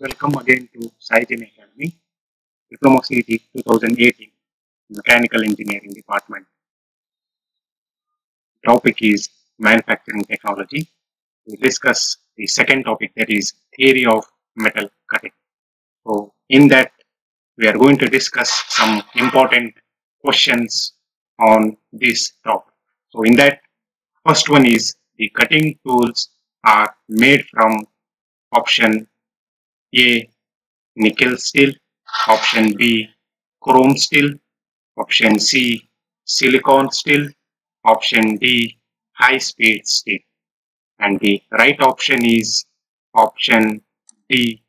Welcome again to Sai Jayani Academy, Diploma CET 2018, Mechanical Engineering Department. Topic is Manufacturing Technology. We discuss the second topic that is Theory of Metal Cutting. So, in that, we are going to discuss some important questions on this topic. So, in that, first one is the cutting tools are made from option A nickel steel, option B chrome steel, option C silicon steel, option D high speed steel. And the right option is option D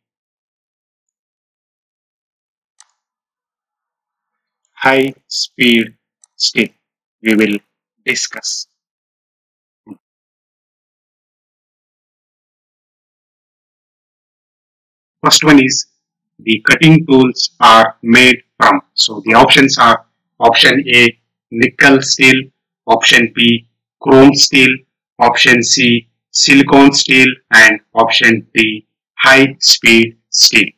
high speed steel. We will discuss. First one is the cutting tools are made from. So the options are option A nickel steel, option B chrome steel, option C silicon steel and option D high speed steel.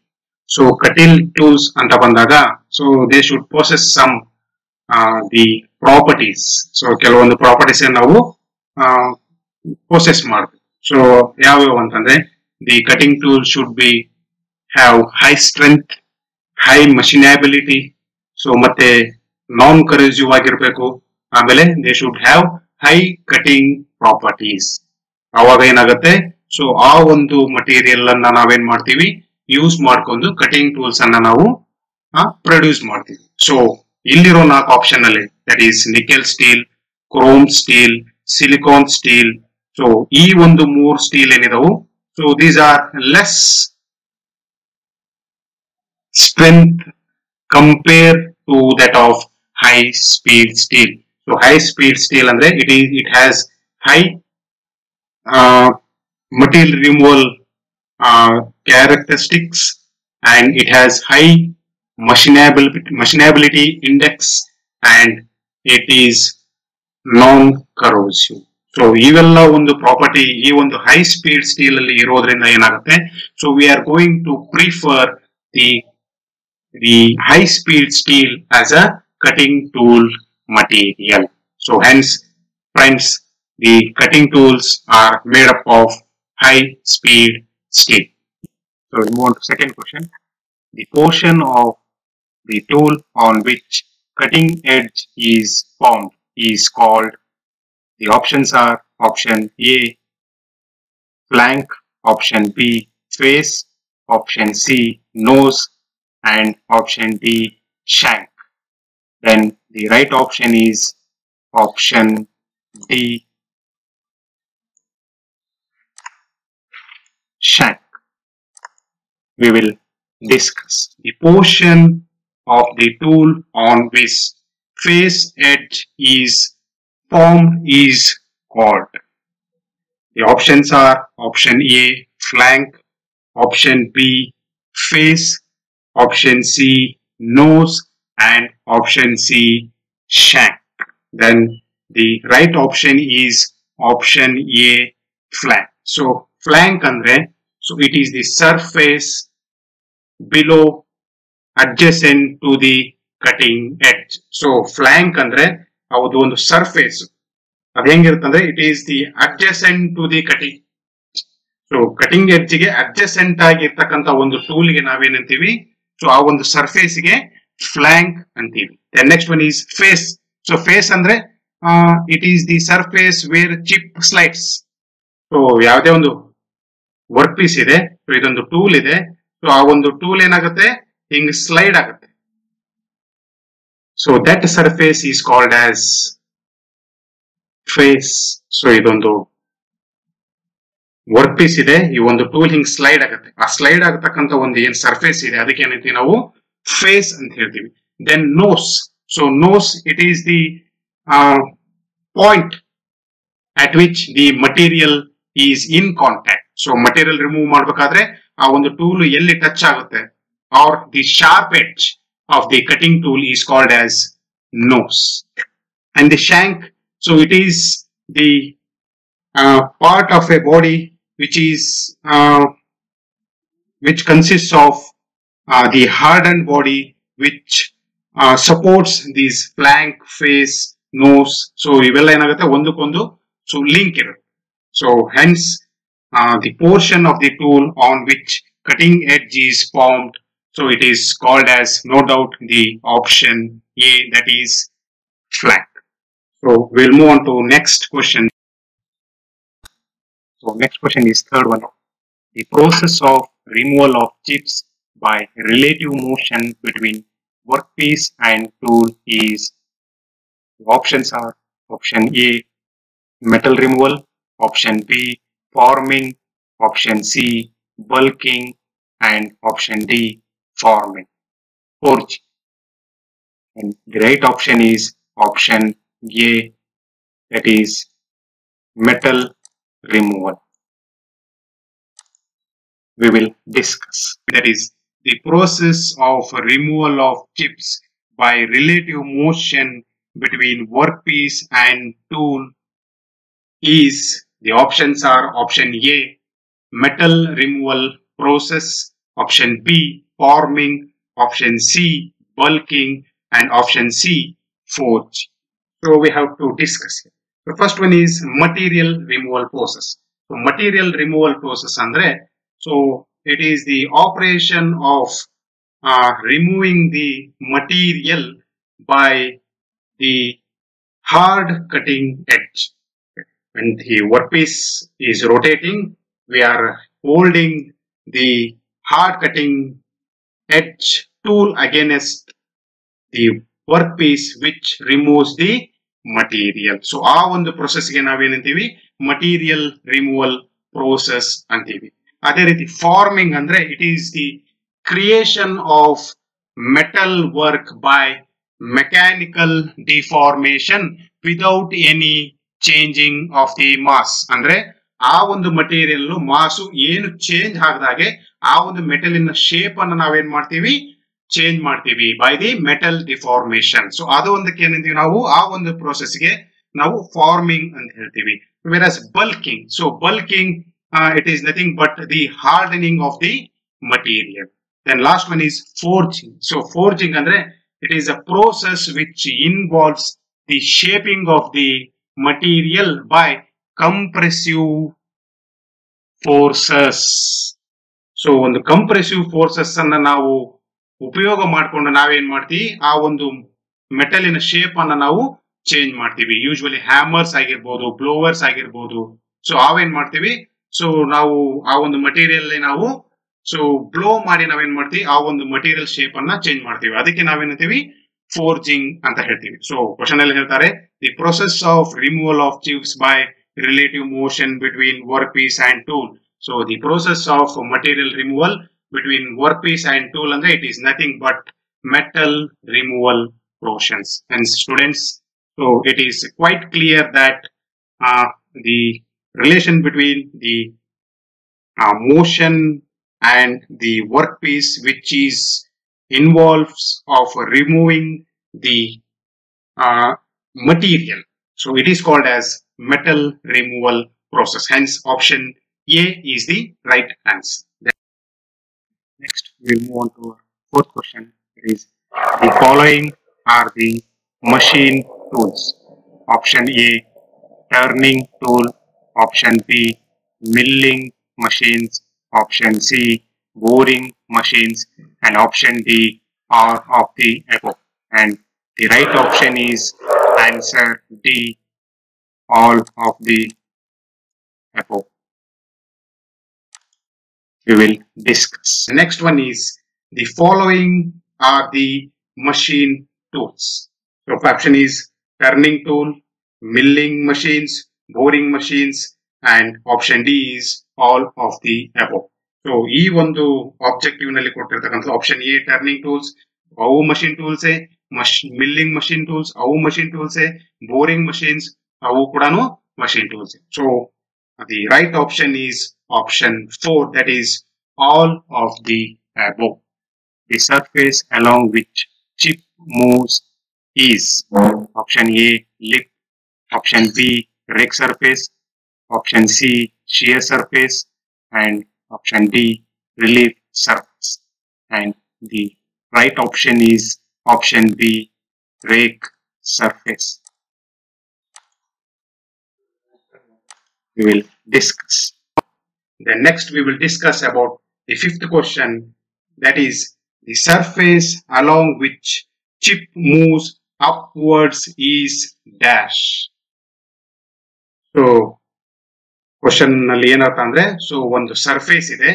So cutting tools ಅಂತ ಬಂದಾಗ so they should possess some the properties so ಕೆಲವೊಂದು properties ನಾವು possess ಮಾಡಬೇಕು so ಯಾವ್ಯಾವ ಅಂತಂದ್ರೆ the cutting tool should be have high strength high machinability so ಮತ್ತೆ non corrosive ಆಗಿರ್ಬೇಕು. ಆಮೇಲೆ they should have high cutting properties ಅವಾಗ ಏನಾಗುತ್ತೆ? ಸೊ ಆ ಒಂದು ಮಟೀರಿಯಲ್ ಅನ್ನ ನಾವೇನ್ ಮಾಡ್ತೀವಿ? ಯೂಸ್ ಮಾಡ್ಕೊಂಡು ಕಟಿಂಗ್ ಟೂಲ್ಸ್ ಅನ್ನ ನಾವು ಪ್ರೊಡ್ಯೂಸ್ ಮಾಡ್ತೀವಿ. ಸೊ ಇಲ್ಲಿರೋ ನಾಲ್ಕು ಆಪ್ಷನ್ ಅಲ್ಲಿ that is nickel steel chrome steel silicon steel so ಈ ಒಂದು ಮೂರ್ steel ಏನಿದಾವು? So these are less strength compare to that of high speed steel so high speed steel ಅಂದ್ರೆ it is it has high material removal uh, characteristics and it has high machinability, machinability index and it is non-corrosive. So ಇವೆಲ್ಲ ಒಂದು property ಈ ಒಂದು high speed steel ಅಲ್ಲಿ ಇರೋದ್ರಿಂದ ಏನಾಗುತ್ತೆ so we are going to prefer the the high speed steel as a cutting tool material. So hence friends the cutting tools are made up of high speed steel. So we move on to second question. The portion of the tool on which cutting edge is formed is called the options are option A flank, option B face, option C nose and option D, shank. Then the right option is option D, shank. We will discuss the portion of the tool on which face edge is formed is called. The options are option A flank, option B face, option C nose and option C shank. Then the right option is option A flank. So flank ಅಂದ್ರೆ so it is the surface below adjacent to the cutting edge. So flank ಅಂದ್ರೆ ಅದು ಒಂದು surface ಅದು ಹೆಂಗಿರುತ್ತಂದ್ರೆ it is the adjacent to the cutting so cutting edge ಗೆ adjacent ಆಗಿರ್ತಕ್ಕಂತ ಒಂದು tool ಗೆ ನಾವೇನಂತೀವಿ so ಆ ಒಂದು ಸರ್ಫೇಸ್ಗೆ ಫ್ಲಾಂಕ್ ಅಂತೀವಿ. Next one is face so face ಅಂದ್ರೆ it is the surface where chip slides so ಯಾವುದೇ ಒಂದು ವರ್ಕ್ ಪೀಸ್ ಇದೆ. ಸೊ ಇದೊಂದು ಟೂಲ್ ಇದೆ. ಸೊ ಆ ಒಂದು ಟೂಲ್ ಏನಾಗುತ್ತೆ? ಹಿಂಗ್ ಸ್ಲೈಡ್ ಆಗುತ್ತೆ. So that surface is called as face so ಇದೊಂದು ವರ್ಕ್ ಪೀಸ್ ಇದೆ, ಈ ಒಂದು ಟೂಲ್ ಹಿಂಗ್ ಸ್ಲೈಡ್ ಆಗುತ್ತೆ. ಆ ಸ್ಲೈಡ್ ಆಗತಕ್ಕಂತ ಒಂದು ಏನ್ ಸರ್ಫೇಸ್ ಇದೆ, ಅದಕ್ಕೆ ಏನಂತೀವಿ ನಾವು? ಫೇಸ್ ಅಂತ ಹೇಳ್ತೀವಿ. Then nose so nose it is the point at which the material is in contact so material remove ಮಾಡ್ಬೇಕಾದ್ರೆ ಆ ಒಂದು ಟೂಲ್ ಎಲ್ಲಿ ಟಚ್ ಆಗುತ್ತೆ? Or the sharp edge of the cutting tool is called as nose and the shank so it is the part of a body which is uh, which consists of uh, the hardened body which uh, supports these flank face nose so ಇವೆಲ್ಲ ಏನಾಗುತ್ತೆ ಒಂದಕ್ಕೊಂದು so link ಇರುತ್ತೆ so hence the portion of the tool on which cutting edge is formed so it is called as no doubt the option a that is flank so we'll move on to next question so next question is third one the process of removal of chips by relative motion between workpiece and tool is the options are option A metal removal, option B forming, option C bulking, and option D forming. Forging. And the right option is option A that is metal removal. We will discuss. That is the process of removal of chips by relative motion between workpiece and tool is the options are option A metal removal process option B forming option C bulking and option C forge so we have to discuss it the first one is material removal process so material removal process andre so it is the operation of uh, removing the material by the hard cutting edge. When the workpiece is rotating, we are holding the hard cutting edge tool against the workpiece which removes the material. So ಆ ಒಂದು ಪ್ರೊಸೆಸ್ಗೆ ನಾವೇನಂತೀವಿ material removal process ಅಂತೀವಿ. ಅದೇ ರೀತಿ forming ಅಂದ್ರೆ it is the creation of metal work by mechanical deformation without any changing of the mass ಅಂದ್ರೆ ಆ ಒಂದು ಮಟೀರಿಯಲ್ ಮಾಸು ಏನು ಚೇಂಜ್ ಆಗದಾಗೆ ಆ ಒಂದು ಮೆಟಲಿನ ಶೇಪ್ ಅನ್ನು ನಾವೇನ್ ಮಾಡ್ತೀವಿ? ಚೇಂಜ್ ಮಾಡ್ತೀವಿ by the metal deformation so ಅದು ಒಂದಕ್ಕೆ ಏನಂತೀವಿ ನಾವು? ಆ ಒಂದು ಪ್ರೋಸೆಸ್ಗೆ ನಾವು ಫಾರ್ಮಿಂಗ್ ಅಂತ ಹೇಳ್ತೀವಿ. Versus bulking so bulking it is nothing but the hardening of the material then last one is forging so forging ಅಂದ್ರೆ it is a process which involves the shaping of the material by compressive forces so ಒಂದು compressive forces ಅನ್ನ ನಾವು ಉಪಯೋಗ ಮಾಡಿಕೊಂಡು ನಾವೇನ್ ಮಾಡ್ತೀವಿ? ಆ ಒಂದು ಮೆಟಲಿನ ಶೇಪ್ ಅನ್ನ ನಾವು ಚೇಂಜ್ ಮಾಡ್ತೀವಿ. ಯೂಶುವಲಿ ಹ್ಯಾಮರ್ಸ್ ಆಗಿರ್ಬೋದು ಬ್ಲೋವರ್ಸ್ ಆಗಿರ್ಬೋದು. ಸೊ ಅವೇನ್ ಮಾಡ್ತೀವಿ? ಸೊ ನಾವು ಆ ಒಂದು ಮಟೀರಿಯಲ್ ನಾವು ಸೊ ಬ್ಲೋ ಮಾಡಿ ನಾವೇನ್ ಮಾಡ್ತೀವಿ? ಆ ಒಂದು ಮಟೀರಿಯಲ್ ಶೇಪ್ ಅನ್ನ ಚೇಂಜ್ ಮಾಡ್ತೀವಿ. ಅದಕ್ಕೆ ನಾವೇನಂತೀವಿ? ಫೋರ್ಜಿಂಗ್ ಅಂತ ಹೇಳ್ತೀವಿ. ಸೊ ಕ್ವಶನ್ ಅಲ್ಲಿ ಹೇಳ್ತಾರೆ the process of removal of chips by relative motion between work piece and tool so the process of material removal between workpiece and tool and it is nothing but metal removal portions. And students, so it is quite clear that uh, the relation between the uh, motion and the workpiece which is involves of removing the uh, material. So it is called as metal removal process. Hence option A is the right answer. Next, we'll move on to our fourth question. Is the following are the machine tools. Option A, turning tool. Option B, milling machines. Option C, boring machines. And option D, all of the above. And the right option is answer D, all of the above We will discuss. The next one is the following are the machine tools. So option is turning tool, milling machines, boring machines, and option D is all of the above. So ಈ ಒಂದು objective ನಲ್ಲಿ ಕೊಟ್ಟಿರ್ತಕ್ಕಂಥ option A turning tools ಅವು machine tools milling machine tools ಅವು machine tools boring machines ಅವು ಕೂಡ machine tools so the right option is option 4 that is all of the above. The surface along which chip moves is option A lip, option B rake surface, option C shear surface and option D relief surface and the right option is option B rake surface. We will discuss. Then next we will discuss about the fifth question that is the surface along which chip moves upwards is dash. So question ನಲ್ಲಿ ಏನಂತ ಅಂದ್ರೆ so ಒಂದು surface ಇದೆ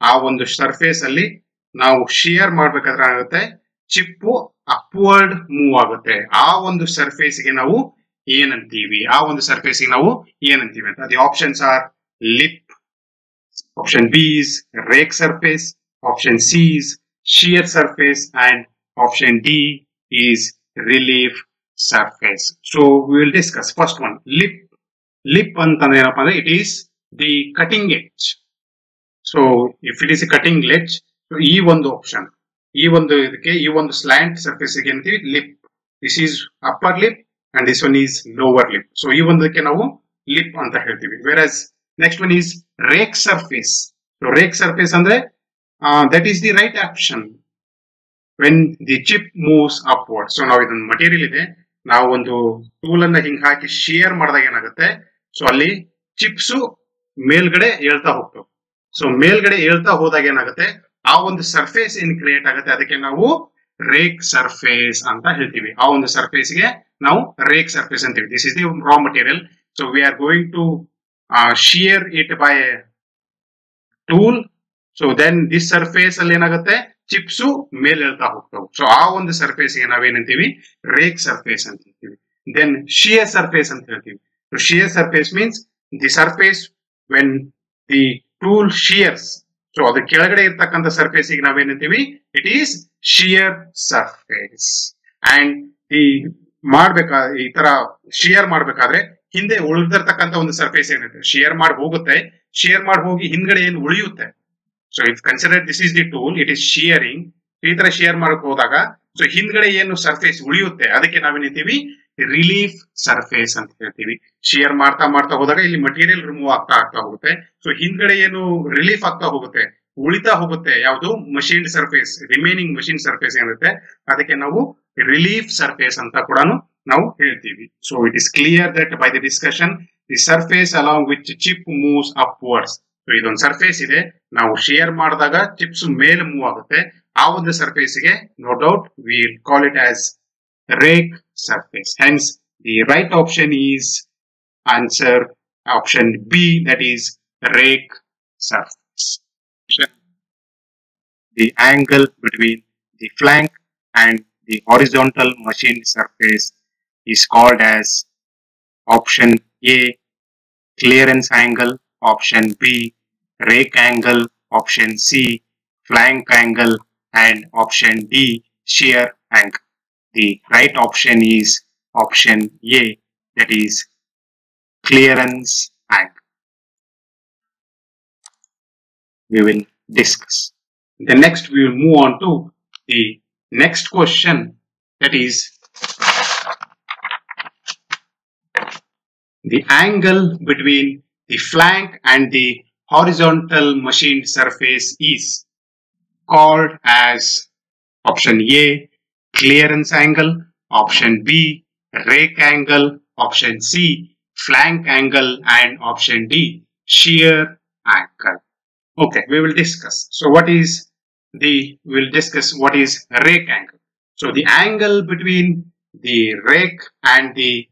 ಆ ಒಂದು surface ಅಲ್ಲಿ ನಾವು shear ಮಾಡ್ಬೇಕಾದ್ರೆ ಏನಾಗುತ್ತೆ ಚಿಪ್ಪು ಅಪ್ವರ್ಡ್ ಮೂವ್ ಆಗುತ್ತೆ ಆ ಒಂದು ಸರ್ಫೇಸ್ಗೆ ನಾವು ಏನಂತೀವಿ ಆ ಒಂದು ಸರ್ಫೇಸ್ ಗೆ ನಾವು ಏನಂತೀವಿ ಅಂತ the options are lip option B is rake surface option C is shear surface and option D is relief surface so will discuss first one lip lip ಅಂತಂದ್ರೆ ಏನಪ್ಪಾ ಅಂದ್ರೆ it is the cutting edge so if it is cutting ledge ಈ ಒಂದು option ಈ ಒಂದು ಇದಕ್ಕೆ ಈ ಒಂದು ಸ್ಲ್ಯಾಂಟ್ ಸರ್ಫೇಸ್ ಗೆ ಅಂತೀವಿ lip this is upper lip and this one is lower lip so ಈ ಒಂದಕ್ಕೆ ನಾವು ಲಿಪ್ ಅಂತ ಹೇಳ್ತೀವಿ. Versus next one is rake surface rake surface ಅಂದ್ರೆ that is the right option when the chip moves upward so ನಾವು ಇದೊಂದು material ಇದೆ. ನಾವು ಒಂದು ಟೂಲ್ ಅನ್ನ ಹಿಂಗ್ ಹಾಕಿ ಶೇರ್ ಮಾಡಿದಾಗ ಏನಾಗುತ್ತೆ? ಸೊ ಅಲ್ಲಿ ಚಿಪ್ಸ್ ಮೇಲ್ಗಡೆ ಹೇಳ್ತಾ ಹೋಗ್ತವೆ. ಸೊ ಮೇಲ್ಗಡೆ ಹೇಳ್ತಾ ಹೋದಾಗ ಏನಾಗುತ್ತೆ? ಆ ಒಂದು ಸರ್ಫೇಸ್ ಏನ್ ಕ್ರಿಯೇಟ್ ಆಗುತ್ತೆ? ಅದಕ್ಕೆ ನಾವು ರೇಕ್ ಸರ್ಫೇಸ್ ಅಂತ ಹೇಳ್ತೀವಿ ಆ ಒಂದು ಸರ್ಫೇಸ್ ಗೆ ನಾವು ರೇಕ್ ಸರ್ಫೇಸ್ ಅಂತೀವಿ this is the raw material so we are going to shear it by tool so then this surface ಅಲ್ಲಿ ಏನಾಗುತ್ತೆ ಚಿಪ್ಸು ಮೇಲೆ ಹೇಳ್ತಾ ಹೋಗ್ತಾವೆ ಸೊ ಆ ಒಂದು ಸರ್ಫೇಸ್ ಗೆ ನಾವೇನಂತೀವಿ ರೇಕ್ ಸರ್ಫೇಸ್ ಅಂತ ಹೇಳ್ತೀವಿ ದೆನ್ ಶಿಯರ್ ಸರ್ಫೇಸ್ ಅಂತ ಹೇಳ್ತೀವಿ shear surface means the surface when the tool shears so ಅದ್ರ ಕೆಳಗಡೆ ಇರ್ತಕ್ಕಂಥ ಸರ್ಫೇಸ್ ಈಗ ನಾವೇನಂತೀವಿ it is shear surface and ಈ ಮಾಡ್ಬೇಕಾ, ಈ ತರ ಶಿಯರ್ ಮಾಡ್ಬೇಕಾದ್ರೆ ಹಿಂದೆ ಉಳಿದಿರ್ತಕ್ಕಂಥ ಒಂದು ಸರ್ಫೇಸ್ ಏನಿದೆ. ಶಿಯರ್ ಮಾಡಿ ಹೋಗುತ್ತೆ. ಶಿಯರ್ ಮಾಡಿ ಹೋಗಿ ಹಿಂದ್ಗಡೆ ಏನು ಉಳಿಯುತ್ತೆ? So if consider this is the tool it is shearing ಈ ತರ ಶೇರ್ ಮಾಡಕ್ ಹೋದಾಗ ಸೊ ಹಿಂದ್ಗಡೆ ಏನು ಸರ್ಫೇಸ್ ಉಳಿಯುತ್ತೆ? ಅದಕ್ಕೆ ನಾವೇನಿದ್ದೀವಿ ರಿಲೀಫ್ ಸರ್ಫೇಸ್ ಅಂತ ಹೇಳ್ತೀವಿ. ಶೇರ್ ಮಾಡ್ತಾ ಮಾಡ್ತಾ ಹೋದಾಗ ಇಲ್ಲಿ ಮಟೀರಿಯಲ್ ರಿಮೂವ್ ಆಗ್ತಾ ಆಗ್ತಾ ಹೋಗುತ್ತೆ. ಸೊ ಹಿಂದ್ಗಡೆ ಏನು ರಿಲೀಫ್ ಆಗ್ತಾ ಹೋಗುತ್ತೆ? ಉಳಿತಾ ಹೋಗುತ್ತೆ ಯಾವುದು? Machine surface remaining machine surface ಏನಿರುತ್ತೆ? ಅದಕ್ಕೆ ನಾವು ರಿಲೀಫ್ ಸರ್ಫೇಸ್ ಅಂತ ಕೂಡ ನಾವು ಹೇಳ್ತೀವಿ. So it is clear that by the discussion the surface along which chip moves upwards so ಇದೊಂದು ಸರ್ಫೇಸ್ ಇದೆ. ನಾವು ಶೇರ್ ಮಾಡಿದಾಗ ಚಿಪ್ಸ್ ಮೇಲೆ ಮೂವ್ ಆಗುತ್ತೆ. ಆ ಒಂದು ಸರ್ಫೇಸ್ಗೆ no doubt we call it as rake surface. Hence, the right option is answer option B, that is rake surface. The angle between the flank and the horizontal machine surface is called as option A, clearance angle, option B, rake angle, option C, flank angle, and option D, shear angle the right option is option A that is clearance angle we will discuss. The next we will move on to the next question that is the angle between the flank and the horizontal machined surface is called as option A clearance angle option B rake angle option C flank angle and option D shear angle okay we will discuss so what is the we'll discuss what is rake angle so the angle between the rake and the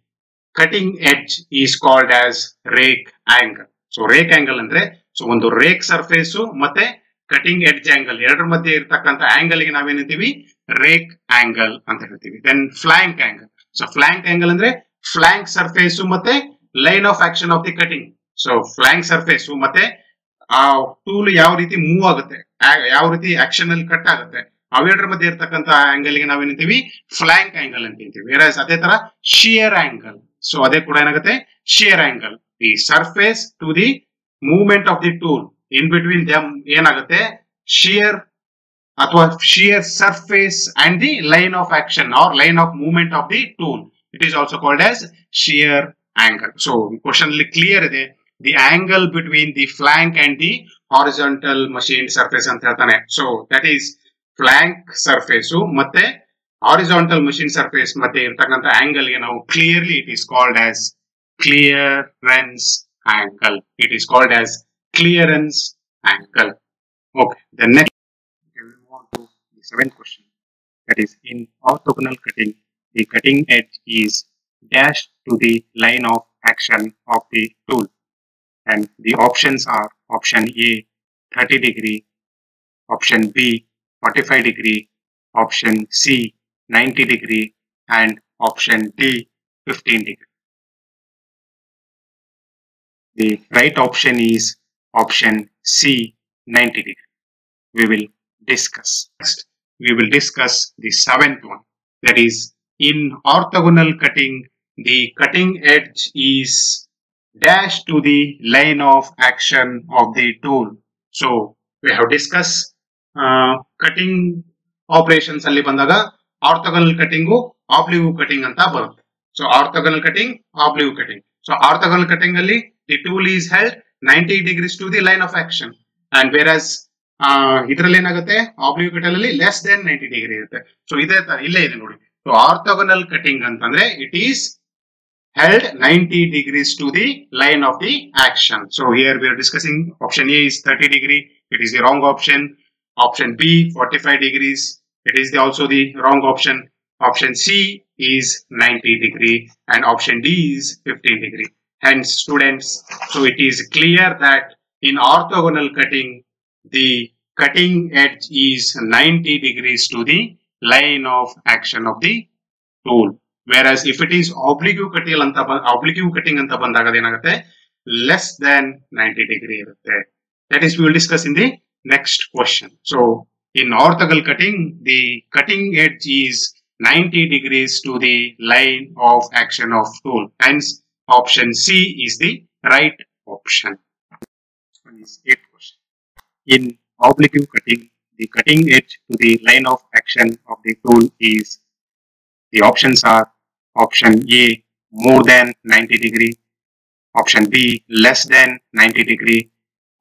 cutting edge is called as rake angle so rake angle ಅಂದ್ರೆ so ಒಂದು rake surface ಮತ್ತೆ cutting edge angle ಎರಡರ ಮಧ್ಯೆ ಇರತಕ್ಕಂತ ಆಂಗಲ್ಗೆ ನಾವೇನಂತೀವಿ rake angle ಅಂತ ಹೇಳ್ತೀವಿ. Then flank angle so flank angle ಅಂದ್ರೆ ಫ್ಲಾಂಕ್ ಸರ್ಫೇಸ್ ಮತ್ತೆ line of action of the cutting so flank surface ಮತ್ತೆ ಆ ಟೂಲ್ ಯಾವ ರೀತಿ ಮೂವ್ ಆಗುತ್ತೆ? ಯಾವ ರೀತಿ ಆಕ್ಷನ್ ಅಲ್ಲಿ ಕಟ್ ಆಗುತ್ತೆ? ಅವೆರಡರ ಮಧ್ಯೆ ಇರ್ತಕ್ಕಂತ ಆಂಗಲ್ಗೆ ನಾವೇನಂತೀವಿ ಫ್ಲಾಂಕ್ ಆಂಗಲ್ ಅಂತ ಹೇಳ್ತೀವಿ. ಅದೇ ತರ ಶಿಯರ್ ಆಂಗಲ್ ಸೊ ಅದೇ ಕೂಡ ಏನಾಗುತ್ತೆ? Shear angle the surface to the movement of the tool in between ದಮ್ ಏನಾಗುತ್ತೆ ಶಿಯರ್ ಅಥವಾ shear surface and the line of action R line of movement of the tool it is also called as shear angle so question ಅಲ್ಲಿ clear ಇದೆ the angle between the flank and the horizontal machined surface ಅಂತ ಹೇಳ್ತಾನೆ so that is Planck surface ಮತ್ತೆ horizontal machine surface ಮಧ್ಯೆ ಇರ್ತಕ್ಕಂಥ angle ಗೆ ನಾವು clearly it is called as clearance angle it is called as clearance angle. Okay, the next okay, we move on to the seventh question that is in orthogonal cutting the cutting edge is dash to the line of action of the tool and the options are option A 30 degree, option B 45 degree, option C 90 degree and option D 15 degree. The right option is option C 90 degree we will discuss next we will discuss the seventh one that is in orthogonal cutting the cutting edge is dashed to the line of action of the tool so we have discussed uh, cutting operations ಅಲ್ಲಿ ಬಂದಾಗ orthogonal cutting ಆಬ್ಲಿವ್ cutting ಅಂತ ಬರುತ್ತೆ so orthogonal cutting ಆಬ್ಲಿವ್ cutting so orthogonal cutting ಅಲ್ಲಿ the tool is held ninety degrees to the line of action and wear ಇದರಲ್ಲಿ ಏನಾಗುತ್ತೆ ಆಬ್ಲಿವ್ cutting ಅಲ್ಲಿ less then ninety degree ಇರುತ್ತೆ so ಇದೇ ತರ ಇಲ್ಲೇ ಇದೆ ನೋಡಿ ಸೊ ಆರ್ಥೋಗನಲ್ ಕಟಿಂಗ್ ಅಂತಂದ್ರೆ it is held 90 degrees to the line of the action. So here we are discussing option A is 30 degree. It is the wrong option. Option B 45 degrees. It is the, also the wrong option. Option C is 90 degree and option D is 15 degree. Hence students, so it is clear that in orthogonal cutting, the cutting edge is 90 degrees to the line of action of the tool. Virus if it is ಆಬ್ಲಿಗ್ಯೂ cutting ಅಂತ ಆಬ್ಲಿಗ್ಯೂ cutting ಅಂತ ಬಂದಾಗ ಅದೇನಾಗುತ್ತೆ less then ninety degree ಇರುತ್ತೆ that is will discuss in the next question so in ಆರ್ಥಗಲ್ cutting the cutting edge is ninety degrees to the line Option C is the right option. This one is 8th question. In oblique cutting, the cutting edge to the line of action of the tool is, the options are option A more than 90 degree, option B less than 90 degree,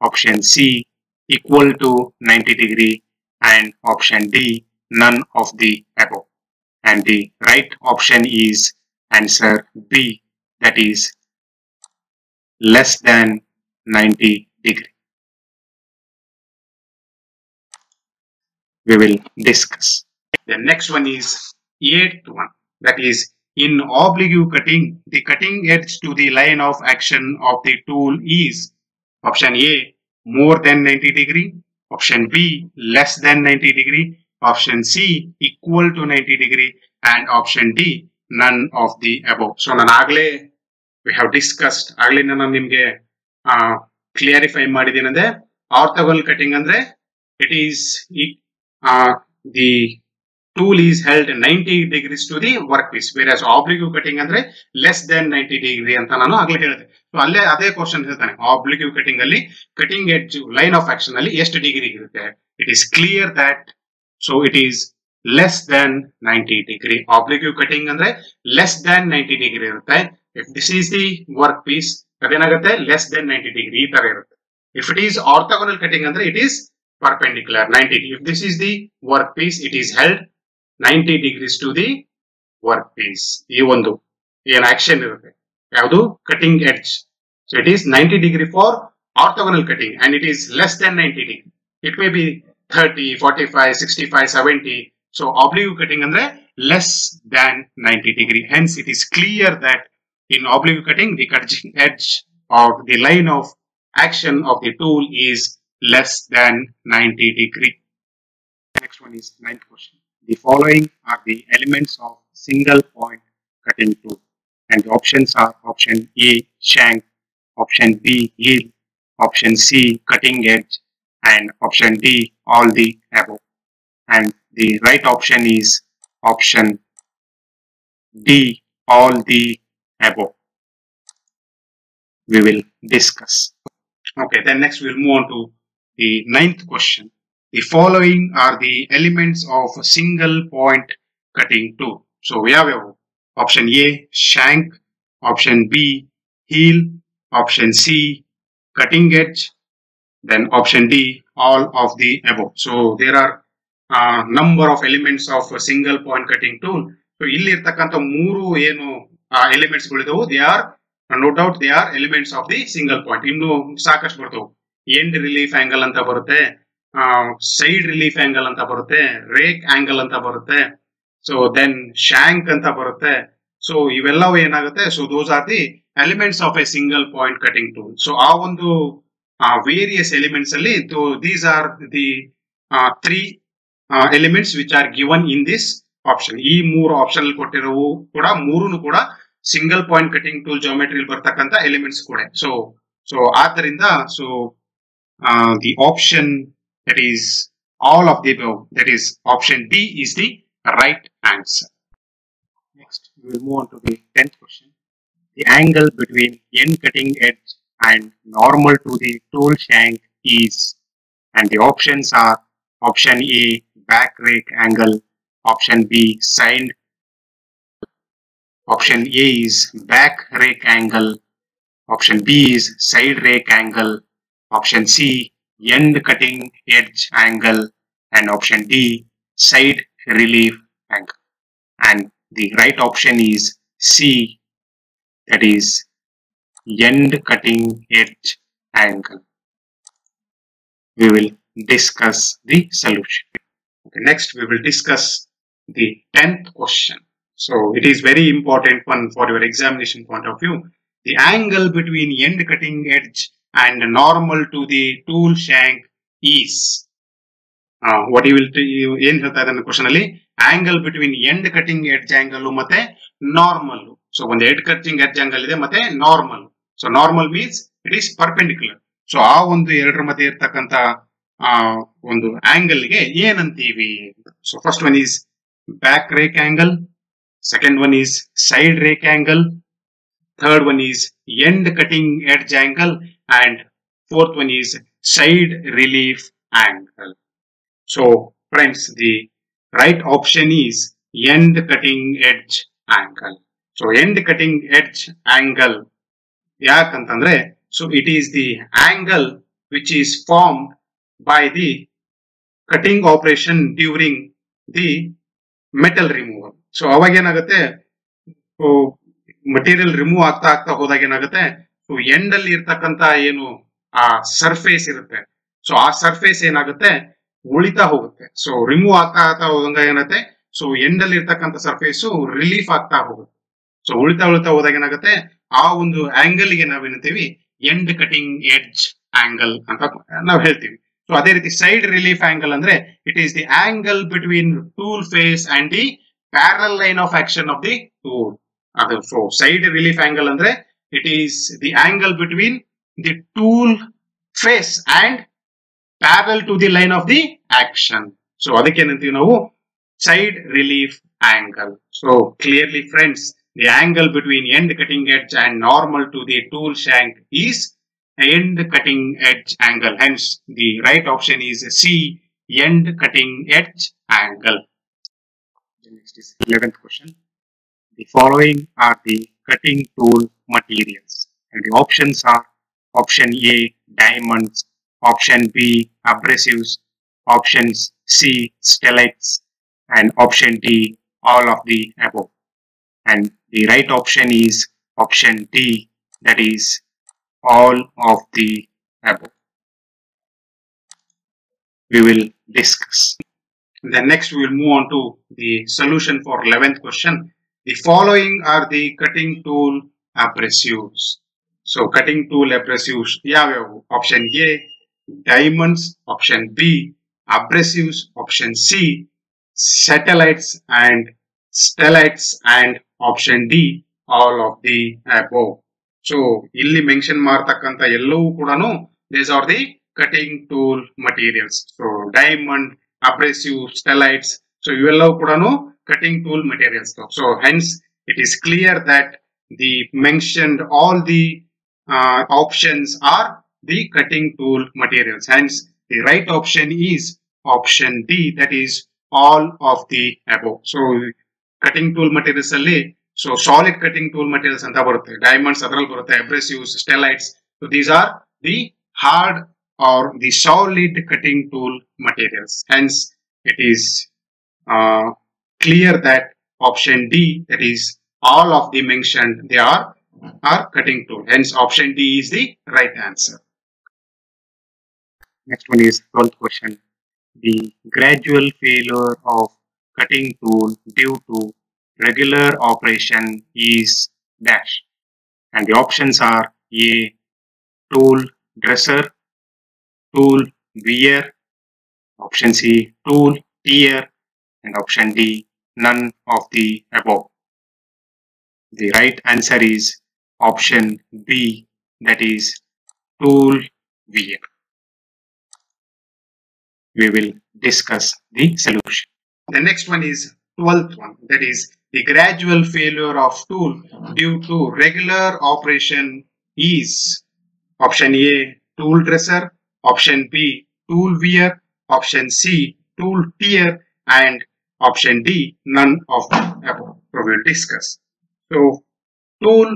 option C equal to 90 degree and option D none of the above and the right option is answer B that is less than 90 degree. We will discuss. The next one is eighth one that is in oblique cutting the cutting edge to the line of action of the tool is option a more than 90 degree option b less than 90 degree option c equal to 90 degree and option d none of the above so ನಾನು ಆಗ್ಲೇ we have discussed ಆಗ್ಲಿಂದ ನಾನು ನಿಮ್ಗೆ clarify ಮಾಡಿದ್ದೀನಂದ್ರೆ orthogonal cutting ಅಂದ್ರೆ it is the tool is held ninety degrees to the work piece ಬೇರೆ oblique cutting ಅಂದ್ರೆ less then ninety degree ಅಂತ ನಾನು ಆಗ್ಲೇ ಹೇಳಿದೆ. ಸೊ ಅಲ್ಲೇ ಅದೇ ಕ್ವಶನ್ ಹೇಳ್ತಾನೆ. ಆಬ್ಲಿಗ್ಯೂ ಕಟಿಂಗ್ ಅಲ್ಲಿ cutting edge line of action ಅಲ್ಲಿ ಎಷ್ಟು ಡಿಗ್ರಿ ಇರುತ್ತೆ? It is clear that so it is less than ninety degree oblique cutting ಅಂದ್ರೆ ಲೆಸ್ ದೆನ್ ನೈಂಟಿ ಡಿಗ್ರಿ ಇರುತ್ತೆ. If this is the work piece ಅದೇನಾಗುತ್ತೆ? Less then ninety degree ಈ ತರ ಇರುತ್ತೆ. If it is orthogonal cutting ಅಂದ್ರೆ it is perpendicular 90 if this is the work piece it is held 90 degrees to the work piece ಈ ಒಂದು ಏನ್ action ಇರುತ್ತೆ. ಯಾವುದು? Cutting edge so it is ninety degree for orthogonal cutting and it is less than ninety degree it may be thirty forty five sixty five seventy so oblique cutting ಅಂದ್ರೆ less than ninety degree hence it is clear that In oblique cutting, the cutting edge of the line of action of the tool is less than 90 degree. Next one is ninth question. The following are the elements of single point cutting tool and the options are option A shank, option B heel, option C cutting edge and option D all the above and the right option is option D all the above. We will discuss. Okay, then next we'll move on to the ninth question. The following are the elements of a single point cutting tool. So we have a- option A, shank, option B, heel, option C, cutting edge, then option D, all of the above. So there are uh, number of elements of a single point cutting tool. So ಇಲ್ಲಿ ಇರ್ತಕ್ಕಂಥ ಮೂರು ಏನು elements ಗಳಿದಾವು they are no doubt they are elements of the single point ಇನ್ನು ಸಾಕಷ್ಟು ಬರ್ತವೆ. End relief angle ಅಂತ ಬರುತ್ತೆ. Side relief angle ಅಂತ ಬರುತ್ತೆ. ರೇಕ್ ಆಂಗಲ್ ಅಂತ ಬರುತ್ತೆ. ಸೊ ದೆನ್ ಶ್ಯಾಂಕ್ ಅಂತ ಬರುತ್ತೆ. ಸೊ ಇವೆಲ್ಲವೂ ಏನಾಗುತ್ತೆ? So those are the elements of a single point cutting tool so ಆ ಒಂದು ವೇರಿಯಸ್ ಎಲಿಮೆಂಟ್ಸ್ ಅಲ್ಲಿ these are the three elements which are given in this option ಈ ಮೂರು ಆಪ್ಷನ್ ಕೊಟ್ಟಿರೋವು ಕೂಡ ಮೂರು ಕೂಡ single point cutting tool geometry ಬರ್ತಕ್ಕಂಥ ಎಲಿಮೆಂಟ್ಸ್ ಕೂಡ ಸೊ ಸೊ ಆದ್ದರಿಂದ so the option that is all of the that is option D is the right answer. Next, we will move on to the 10th question. The angle between end cutting edge and normal to the tool shank is, and the options are option A, back rake angle, option B, side, option A is back rake angle, option B is side rake angle, option C, end cutting edge angle, and option D, side relief angle. And the right option is C, that is end cutting edge angle. We will discuss the solution. Okay, next, we will discuss the 10th question. So, it is very important one for your examination point of view. The angle between end cutting edge and normal to the tool shank is what you will ಏನ್ ಹೇಳ್ತಾ ಇದ್ದಾನೆ question ಅಲ್ಲಿ? Angle between end cutting edge angle ಮತ್ತೆ normal so ಒಂದು Ed cutting edge angle ಇದೆ ಮತ್ತೆ normal so normal means it is perpendicular so ಆ ಒಂದು ಎರಡರ ಮಧ್ಯೆ ಇರ್ತಕ್ಕಂತ ಒಂದು ಆಂಗಲ್ಗೆ ಏನಂತೀವಿ? So first one is back rake angle second one is side rake angle third one is end cutting edge angle and fourth one is side relief angle So, friends, the right option is end cutting edge angle. So, end cutting edge angle ಯಾಕಂತಂದ್ರೆ so it is the angle which is form by the cutting operation during the metal removal so ಅವಾಗ ಏನಾಗುತ್ತೆ? Material remove ಆಗ್ತಾ ಆಗ್ತಾ ಹೋದಾಗ ಏನಾಗುತ್ತೆ? So end ಅಲ್ಲಿ ಇರ್ತಕ್ಕಂತ ಏನು, ಆ ಸರ್ಫೇಸ್ ಇರುತ್ತೆ. ಸೊ ಆ ಸರ್ಫೇಸ್ ಏನಾಗುತ್ತೆ? ಉಳಿತಾ ಹೋಗುತ್ತೆ. ಸೊ ರಿಮೂವ್ ಆಗ್ತಾ ಆಗ್ತಾ ಹೋದಂಗ ಏನಾಗುತ್ತೆ? ಸೊ ಎಂಡ್ ಅಲ್ಲಿ ಇರ್ತಕ್ಕಂಥ ಸರ್ಫೇಸ್ ರಿಲೀಫ್ ಆಗ್ತಾ ಹೋಗುತ್ತೆ. ಸೊ ಉಳಿತಾ ಉಳಿತಾ ಹೋದಾಗ ಏನಾಗುತ್ತೆ? ಆ ಒಂದು ಆಂಗಲ್ಗೆ ನಾವೇನಂತೀವಿ ಎಂಡ್ ಕಟಿಂಗ್ ಎಡ್ಜ್ ಆಂಗಲ್ ಅಂತ ನಾವು ಹೇಳ್ತೀವಿ. ಸೊ ಅದೇ ರೀತಿ ಸೈಡ್ ರಿಲೀಫ್ ಆಂಗಲ್ ಅಂದ್ರೆ it is the angle between tool face and the parallel line of action of the two other. Side relief angle andre, it is the angle between the tool face and parallel to the line of the action. So adhikkenanthi navu side relief angle. So clearly friends, the angle between end cutting edge and normal to the tool shank is end cutting edge angle. Hence, the right option is C, end cutting edge angle. Next is 11th question. The following are the cutting tool materials and the options are option A diamonds, option B abrasives, options C stellites, and option D all of the above. And the right option is option D, that is all of the above. We will discuss. Then next we will move on to the solution for 11th question. The following are the cutting tool abrasives. So cutting tool abrasives ಯಾವ್ಯಾವು option A diamonds option B ಅಬ್ರೆಸಿವ್ಸ್ option C satellites and ಸ್ಟೆಲೈಟ್ಸ್ and option D all of the above so ಇಲ್ಲಿ mention ಮಾಡ್ತಕ್ಕಂತ ಎಲ್ಲವೂ ಕೂಡ Des R the cutting tool materials so diamond ಅಬ್ರೆಸಿವ್ ಸ್ಟೆಲೈಟ್ಸ್ so ಇವೆಲ್ಲವೂ ಕೂಡ cutting tool materials so hence it is clear that the mentioned all the uh, options are the cutting tool materials. Hence, the right option is option D, that is all of the above. So, cutting tool materials ಅಲ್ಲಿ so solid cutting tool materials ಅಂತ ಬರುತ್ತೆ diamonds ಅದರಲ್ಲಿ ಬರುತ್ತೆ ಅಬ್ರೆಸಿವ್ಸ್ ಸ್ಟೆಲೈಟ್ಸ್ so these R the hard or the solid cutting tool materials. Hence, it is uh, clear that option D, that is all of the mentioned, they are, are cutting tool. Hence, option D is the right answer. Next one is 12th question. The gradual failure of cutting tool due to regular operation is dash. And the options are A. Tool dresser, tool wear, option C. Tool tear, and option D. None of the above. The right answer is option B, that is tool wear. We will discuss the solution. The next one is 12th one, that is the gradual failure of tool due to regular operation is option A, tool dresser, option B, tool wear, option C, tool tear, and option D, none of the above. So we'll discuss. So, tool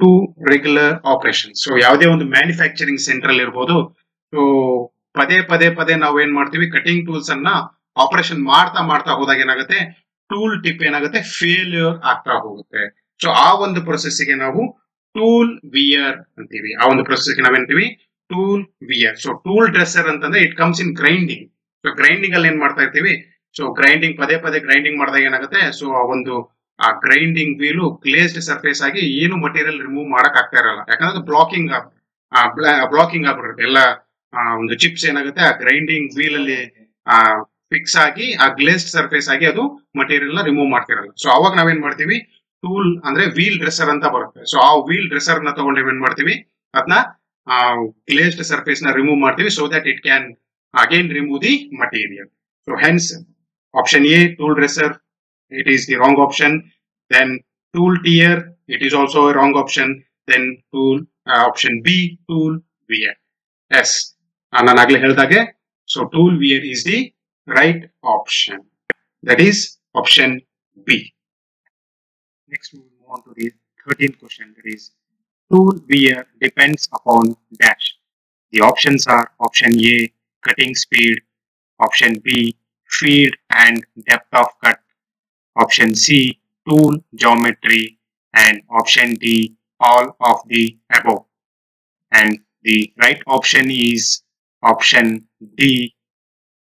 to regular operation so ಯಾವುದೇ ಒಂದು manufacturing centre ಅಲ್ಲಿ ಇರ್ಬೋದು. So ಪದೇ ಪದೇ ಪದೇ ನಾವು ಏನ್ ಮಾಡ್ತೀವಿ? ಕಟಿಂಗ್ ಟೂಲ್ಸ್ ಅನ್ನ ಆಪರೇಷನ್ ಮಾಡ್ತಾ ಮಾಡ್ತಾ ಹೋದಾಗ ಏನಾಗುತ್ತೆ? ಟೂಲ್ ಟಿಪ್ ಏನಾಗುತ್ತೆ? ಫೇಲ್ಯೂರ್ ಆಗ್ತಾ ಹೋಗುತ್ತೆ. ಸೊ ಆ ಒಂದು ಪ್ರೊಸೆಸ್ಗೆ ನಾವು ಟೂಲ್ ವಿಯರ್ ಅಂತೀವಿ. ಆ ಒಂದು process ನಾವೇನ್ತೀವಿ? Tool wear so tool dresser ಅಂತಂದ್ರೆ it comes in grinding so grinding ಅಲ್ಲಿ ಏನ್ ಮಾಡ್ತಾ ಇರ್ತೀವಿ? ಸೊ ಗ್ರೈಂಡಿಂಗ್ ಪದೇ ಪದೇ ಗ್ರೈಂಡಿಂಗ್ ಮಾಡಿದಾಗ ಏನಾಗುತ್ತೆ? ಸೊ ಆ ಒಂದು ಆ ಗ್ರೈಂಡಿಂಗ್ ವೀಲು ಗ್ಲೇಸ್ಡ್ ಸರ್ಫೇಸ್ ಆಗಿ ಏನು ಮಟೀರಿಯಲ್ ರಿಮೂವ್ ಮಾಡಕ್ ಆಗ್ತಾ ಇರಲ್ಲ. ಯಾಕಂದ್ರೆ ಬ್ಲಾಕಿಂಗ್ ಬ್ಲಾಕಿಂಗ್ ಆಗ್ಬಿಡುತ್ತೆ. ಎಲ್ಲ ಆ, ಒಂದು ಚಿಪ್ಸ್ ಏನಾಗುತ್ತೆ? ಆ ಗ್ರೈಂಡಿಂಗ್ ವೀಲ್ ಅಲ್ಲಿ ಫಿಕ್ಸ್ ಆಗಿ ಆ ಗ್ಲೇಸ್ಡ್ ಸರ್ಫೇಸ್ ಆಗಿ ಅದು ಮಟೀರಿಯಲ್ನ ರಿಮೂವ್ ಮಾಡ್ತಿರಲ್ಲ. ಸೊ ಅವಾಗ ನಾವೇನ್ ಮಾಡ್ತೀವಿ? ಟೂಲ್ ಅಂದ್ರೆ ವೀಲ್ ಡ್ರೆಸರ್ ಅಂತ ಬರುತ್ತೆ ಸೊ ಆ ವೀಲ್ ಡ್ರೆಸರ್ ನ ತಗೊಂಡು ಏನ್ ಮಾಡ್ತೀವಿ ಅದನ್ನ ಗ್ಲೇಸ್ಡ್ ಸರ್ಫೇಸ್ ನ ರಿಮೂವ್ ಮಾಡ್ತೀವಿ so that it can again remove the material so hence option A tool dresser it is the wrong option. Then tool tier, it is also a wrong option. Then tool uh, option B, tool wear. Yes. ನಾನು ಆಗ್ಲೇ ಹೇಳ್ದಾಗೆ so tool wear is the right option. That is option B. Next we will move on to the 13th question. That is tool wear depends upon dash. The options are option A, cutting speed, option B, feed and depth of cut, option C, tool geometry, and option D, all of the above. And the right option is option D,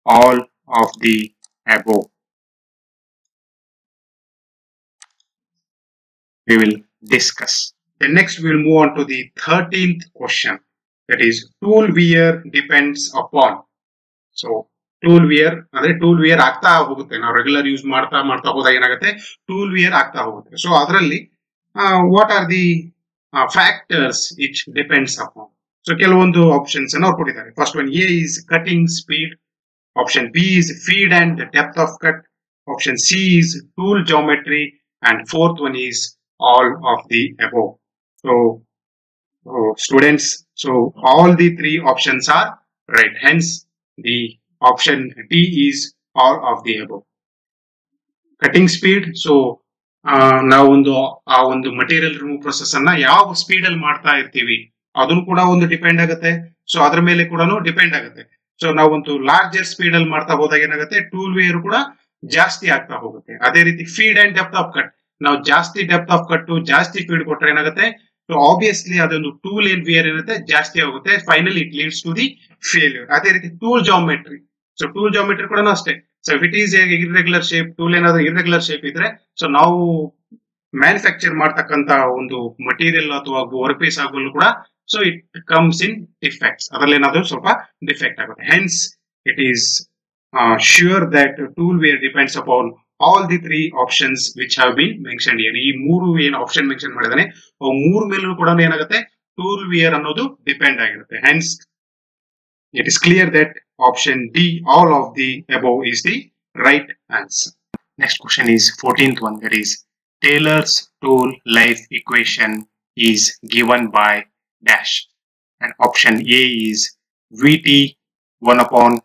all of the above. We will discuss. Then next we will move on to the 13th question. That is, tool wear depends upon. So, tool wear ಅಂದ್ರೆ tool wear ಆಗ್ತಾ ಹೋಗುತ್ತೆ ನಾವು regular use ಮಾಡ್ತಾ ಮಾಡ್ತಾ ಹೋದಾಗ ಏನಾಗುತ್ತೆ tool wear ಆಗ್ತಾ ಹೋಗುತ್ತೆ ಸೊ ಅದರಲ್ಲಿ what are the factors each depends upon so ಕೆಲವೊಂದು ಆಪ್ಷನ್ಸ್ ಅನ್ನು ಅವ್ರು ಕೊಟ್ಟಿದ್ದಾರೆ first one A is cutting speed option B is feed and depth of cut option C is tool geometry and fourth one is all of the above so students so all the three options are right Hence, the option D is all of the above. Cutting speed so ನಾವೊಂದು ಆ ಒಂದು material remove process ಅನ್ನ ಯಾವ speed ಅಲ್ಲಿ ಮಾಡ್ತಾ ಇರ್ತೀವಿ ಅದನ್ನು ಕೂಡ ಒಂದು ಡಿಪೆಂಡ್ ಆಗುತ್ತೆ. ಸೊ ಅದ್ರ ಮೇಲೆ ಕೂಡ ಡಿಪೆಂಡ್ ಆಗುತ್ತೆ. ಸೊ ನಾವೊಂದು ಲಾರ್ಜರ್ ಸ್ಪೀಡ್ ಅಲ್ಲಿ ಮಾಡ್ತಾ ಹೋದಾಗ ಏನಾಗುತ್ತೆ ಟೂಲ್ ವೇರ್ ಕೂಡ ಜಾಸ್ತಿ ಆಗ್ತಾ ಹೋಗುತ್ತೆ. ಅದೇ ರೀತಿ feed and depth of cut ನಾವು ಜಾಸ್ತಿ ಡೆಪ್ತ್ ಆಫ್ ಕಟ್ಟು ಜಾಸ್ತಿ ಫೀಡ್ ಕೊಟ್ರೆ ಏನಾಗುತ್ತೆ? ಸೊ ಆಬ್ವಿಯಸ್ಲಿ ಅದೊಂದು ಟೂಲ್ ಏನ್ ವಿಯರ್ ಏನಂತೆ ಜಾಸ್ತಿ ಆಗುತ್ತೆ. Final it leads to the failure ಅದೇ ರೀತಿ tool geometry so tool geometry ಕೂಡ ಅಷ್ಟೇ. So it is irregular shape tool ಏನಾದ್ರು ಇರೆಗ್ಯುಲರ್ ಶೇಪ್ ಇದ್ರೆ ಸೊ ನಾವು ಮ್ಯಾನುಫ್ಯಾಕ್ಚರ್ ಮಾಡ್ತಕ್ಕಂತ ಒಂದು ಮಟೀರಿಯಲ್ ಅಥವಾ ವರ್ಕ್ ಪೀಸ್ ಆಗಲು ಕೂಡ so it comes in defects ಅದರಲ್ಲಿ ಏನಾದ್ರು ಸ್ವಲ್ಪ ಡಿಫೆಕ್ಟ್ ಆಗುತ್ತೆ. Hence it is sure that tool wear depends upon all the three options which have been mention here ಈ ಮೂರು ಏನು ಆಪ್ಷನ್ ಮೆನ್ಷನ್ ಮಾಡಿದಾನೆ ಅವು ಮೂರು ಮೇಲೂ ಕೂಡ ಏನಾಗುತ್ತೆ ಟೂಲ್ ವಿಯರ್ ಅನ್ನೋದು ಡಿಪೆಂಡ್ ಆಗಿರುತ್ತೆ hence it is clear that option D, all of the above is the right answer. Next question is 14th one that is Taylor's tool life equation is given by dash and option A is Vt 1 upon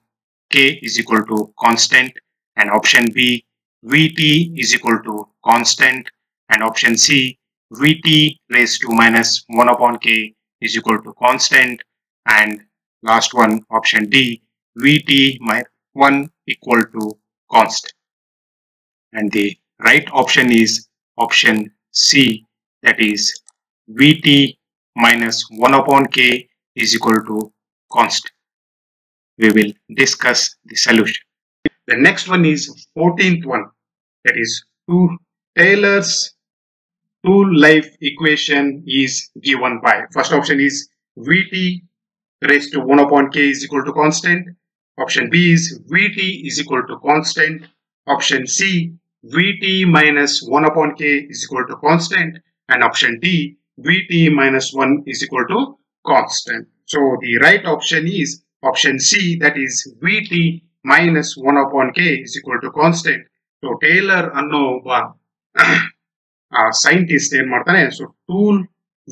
K is equal to constant and option B Vt is equal to constant and option C Vt raised to minus 1 upon k is equal to constant and last one option D Vt minus 1 equal to constant and the right option is option C that is Vt minus 1 upon k is equal to constant. We will discuss the solution. The next one is 14th one that is two Taylor's tool life equation is given by first option is Vt raised to 1 upon k is equal to constant. Option B is Vt is equal to constant. Option C Vt minus 1 upon k is equal to constant and option D Vt minus 1 is equal to constant. So the right option is option C that is Vt minus 1 upon k is equal to constant. So, Taylor ಅನ್ನೋ ಒಬ್ಬ scientist ಏನ್ ಮಾಡ್ತಾನೆ? So tool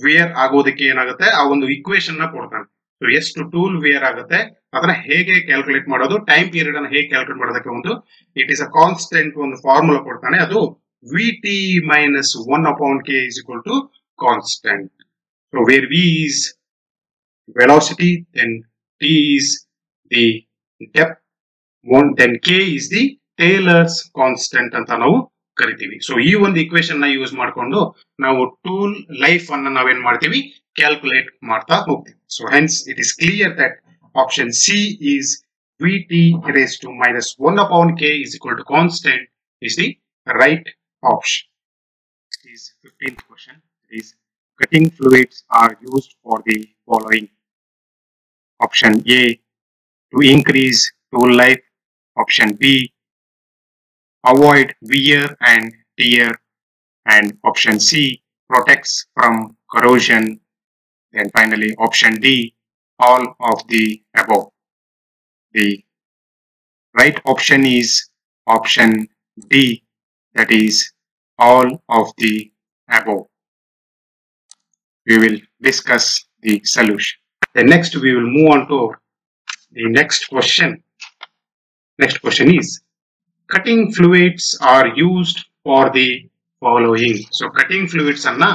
wear ಆಗೋದಕ್ಕೆ ಏನಾಗುತ್ತೆ? ಆ ಒಂದು ಇಕ್ವೇಶನ್ನ ಕೊಡ್ತಾನೆ. So ಎಷ್ಟು ಟೂಲ್ ವೇರ್ ಆಗುತ್ತೆ. ಅದನ್ನ ಹೇಗೆ ಕ್ಯಾಲ್ಕುಲೇಟ್ ಮಾಡೋದು? ಟೈಮ್ ಪೀರಿಯಡ್ ಅನ್ನ ಹೇಗೆ ಕ್ಯಾಲ್ಕುಲೇಟ್ ಮಾಡೋದಕ್ಕೆ ಒಂದು ಇಟ್ ಇಸ್ ಅ ಕಾನ್ಸ್ಟೆಂಟ್ ಒಂದು ಫಾರ್ಮುಲಾ ಕೊಡ್ತಾನೆ. ಅದು V T minus one upon K is equal to constant so where V is velocity then t is the depth one then k is the Taylor's constant ಅಂತ ನಾವು ಕರಿತೀವಿ so ಈ ಒಂದು equation ನ use ಮಾಡಿಕೊಂಡು ನಾವು ಟೂಲ್ ಲೈಫ್ ಅನ್ನ ನಾವೇನ್ ಮಾಡ್ತೀವಿ ಕ್ಯಾಲ್ಕುಲೇಟ್ ಮಾಡ್ತಾ ಹೋಗ್ತೀವಿ so hence it is clear that option C is V T raise to minus one ಅಪೌನ್ K is equal to constant is the right option. Is 15th question is cutting fluids are used for the following. Option A to increase tool life. Option B avoid wear and tear. And option C protects from corrosion. Then finally option D all of the above. The right option is option D that is all of the above. We will discuss the solution. Then next we will move on to the next question. Next question is cutting fluids are used for the following. So cutting fluids ಅನ್ನ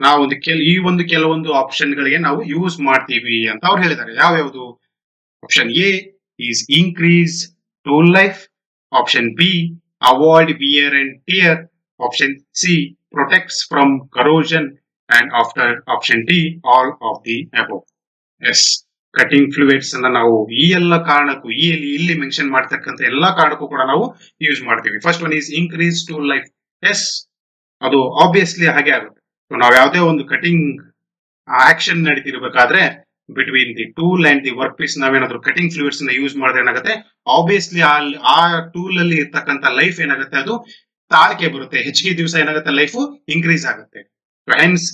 ನಾವು ಒಂದು ಕೆಲ ಈ ಒಂದು ಕೆಲವೊಂದು option ಗಳಿಗೆ ನಾವು use ಮಾಡ್ತೀವಿ ಅಂತ ಅವ್ರು ಹೇಳಿದ್ದಾರೆ ಯಾವ್ಯಾವುದು option A is increase tool life option B avoid wear and tear option C protects from corrosion and after option D all of the above yes cutting fluids ಅನ್ನ ನಾವು ಈ ಎಲ್ಲ ಕಾರಣಕ್ಕೂ, ಈ ಇಲ್ಲಿ ಮೆನ್ಷನ್ ಮಾಡ್ತಕ್ಕಂಥ ಎಲ್ಲಾ ಕಾರಣಕ್ಕೂ ಕೂಡ ನಾವು ಯೂಸ್ ಮಾಡ್ತೀವಿ. First one is increase to life S ಅದು ಆಬ್ವಿಯಸ್ಲಿ ಹಾಗೆ ಆಗುತ್ತೆ. ನಾವು ಯಾವುದೇ ಒಂದು cutting action ನಡೀತಿರ್ಬೇಕಾದ್ರೆ between the tool and the work piece ನಾವೇನಾದ್ರೂ ಕಟಿಂಗ್ ಫ್ಲೂಯಿಡ್ಸ್ನ ಯೂಸ್ ಮಾಡಿದ್ರೆ ಏನಾಗುತ್ತೆ? ಆಬ್ವಿಯಸ್ಲಿ ಆ ಟೂಲ್ ಅಲ್ಲಿ ಇರ್ತಕ್ಕಂಥ ಲೈಫ್ ಏನಾಗುತ್ತೆ ಅದು? ತಾಳ್ಕೆ ಬರುತ್ತೆ. ಹೆಚ್ಚಿಗೆ ದಿವಸ ಏನಾಗುತ್ತೆ ಲೈಫ್ ಇನ್ಕ್ರೀಸ್ ಆಗುತ್ತೆ. Hence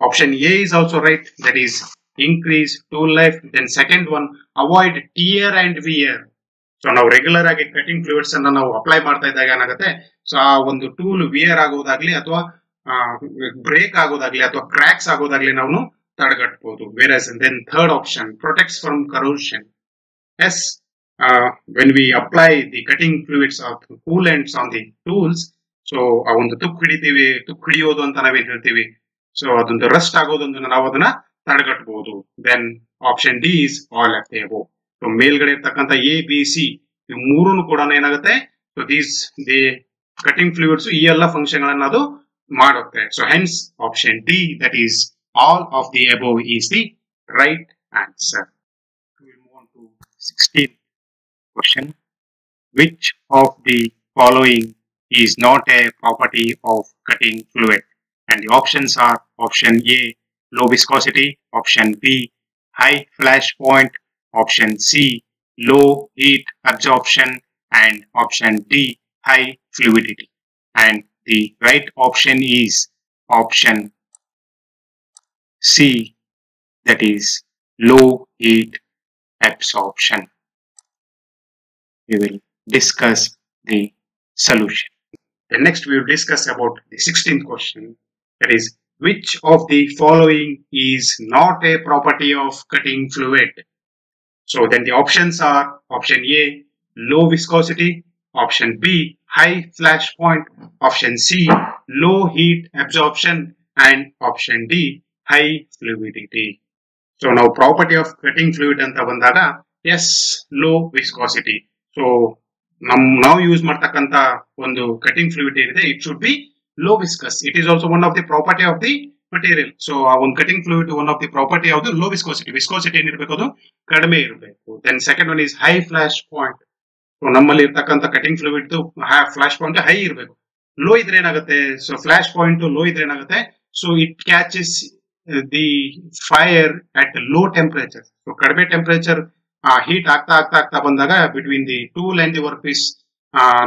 option A is also right that is increase tool life, then second one, avoid tear and wear. So ನಾವು ರೆಗ್ಯುಲರ್ ಆಗಿ ಕಟಿಂಗ್ ಫ್ಲೂಯಿಡ್ಸ್ ಅನ್ನ ನಾವು ಅಪ್ಲೈ ಮಾಡ್ತಾ ಇದ್ದಾಗ ಏನಾಗುತ್ತೆ? ಸೊ ಆ ಒಂದು ಟೂಲ್ ವಿಯರ್ ಆಗೋದಾಗ್ಲಿ ಅಥವಾ ಬ್ರೇಕ್ ಆಗೋದಾಗ್ಲಿ ಅಥವಾ ಕ್ರ್ಯಾಕ್ಸ್ ಆಗೋದಾಗ್ಲಿ ನಾವು ತಡೆಗಟ್ಟಬಹುದು whereas then third option protects from corrosion S when we apply the cutting fluids coolants on the tools so ಆ ಒಂದು ತುಕ್ ಹಿಡಿತೀವಿ ತುಕ್ ಹಿಡಿಯೋದು ಅಂತ ನಾವೇನ್ ಹೇಳ್ತೀವಿ? ಸೊ ಅದೊಂದು ರಸ್ಟ್ ಆಗೋದೊಂದು ನಾವು ಅದನ್ನ ತಡೆಗಟ್ಟಬಹುದು then option D is all of the above so ಮೇಲ್ಗಡೆ ಇರ್ತಕ್ಕಂಥ ಎ ಬಿ ಸಿ ಇವು ಮೂರನ್ನು ಕೂಡ ಏನಾಗುತ್ತೆ? So these the cutting fluids ಈ ಎಲ್ಲ ಫಂಕ್ಷನ್ ಗಳನ್ನ ಅದು ಮಾಡುತ್ತೆ. So hence option D that is all of the above is the right answer sixteen question which of the following is not a property of cutting fluid? And the options are option A low viscosity, option B, high flash point, option C, low heat absorption, and option D, high fluidity. And the right option is option C, that is low heat absorption. We will discuss the solution. The next we will discuss about the 16th question, that is which of the following is not a property of cutting fluid? So then the options are option A, low viscosity, option B, high flash point, option C, low heat absorption, and option D high fluidity. So ನಾವು property of cutting fluid ಅಂತ ಬಂದಾಗ S low viscosity so ನಮ್ ನಾವು use ಮಾಡ್ತಕ್ಕಂತ ಒಂದು cutting fluid ಏನಿದೆ it should B low viscous. It is also one of the property of the material. So one cutting fluid, one of the property of the low viscosity. Viscosity ಏನಿರಬೇಕು ಕಡಿಮೆ ಇರಬೇಕು. Then second one is high flash point. So ನಮ್ಮಲ್ಲಿ ಇರ್ತಕ್ಕಂಥ cutting fluid flash point high ಇರಬೇಕು low ಇದ್ರೆ ಏನಾಗುತ್ತೆ so flash point low ಇದ್ರೆ ಏನಾಗುತ್ತೆ so it catches the fire at low temperature so ಕಡಿಮೆ ಟೆಂಪರೇಚರ್ ಹೀಟ್ ಆಗ್ತಾ ಆಗ್ತಾ ಆಗ್ತಾ ಬಂದಾಗ between the tool and the work piece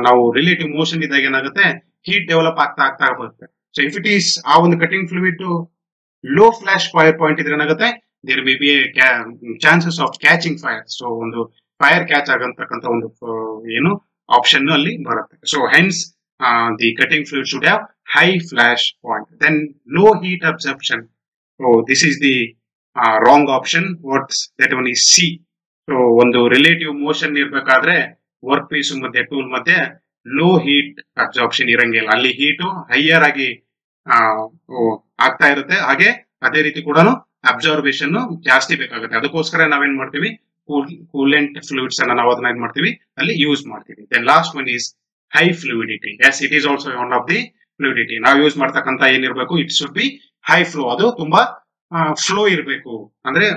ನಾವು ರಿಲೇಟಿವ್ ಮೋಷನ್ ಇದ್ದಾಗ ಏನಾಗುತ್ತೆ ಹೀಟ್ ಡೆವಲಪ್ ಆಗ್ತಾ ಆಗ್ತಾ ಬರುತ್ತೆ. ಸೊ ಇಫ್ ಇಟ್ ಈಸ್ ಆ ಒಂದು cutting fluid low flash fire point ಇದ್ರೆ ಏನಾಗುತ್ತೆ? There may be chances of catching fire so ಒಂದು ಫೈರ್ ಕ್ಯಾಚ್ ಆಗಂತಕ್ಕಂಥ ಒಂದು ಆ, ಏನು ಆಪ್ಷನ್ ಅಲ್ಲಿ ಬರುತ್ತೆ. So hence the cutting fluid should have high flash point then low heat absorption so this is the wrong option what's that one is C so ಒಂದು relative motion ಇರ್ಬೇಕಾದ್ರೆ work piece ಮಧ್ಯೆ tool ಮಧ್ಯೆ low heat absorption ಇರಂಗಿಲ್ಲ ಅಲ್ಲಿ heat higher ಆಗಿ ಆಗ್ತಾ ಇರುತ್ತೆ. ಹಾಗೆ ಅದೇ ರೀತಿ ಕೂಡ ಅಬ್ಸರ್ವೇಷನ್ ಜಾಸ್ತಿ ಬೇಕಾಗುತ್ತೆ. ಅದಕ್ಕೋಸ್ಕರ ನಾವೇನ್ ಮಾಡ್ತೀವಿ? ಕೂಲೆಂಟ್ ಫ್ಲೂಯಿಡ್ಸ್ ಅನ್ನ ನಾವು ಅದನ್ನ ಏನ್ ಮಾಡ್ತೀವಿ. ಅಲ್ಲಿ ಯೂಸ್ ಮಾಡ್ತೀವಿ. Then last one is high fluidity S it is also one of the fluidity ನಾವು ಯೂಸ್ ಮಾಡ್ತಕ್ಕಂತ ಏನಿರಬೇಕು? It should be high flow ಅದು ತುಂಬಾ ಫ್ಲೋ ಇರಬೇಕು. ಅಂದ್ರೆ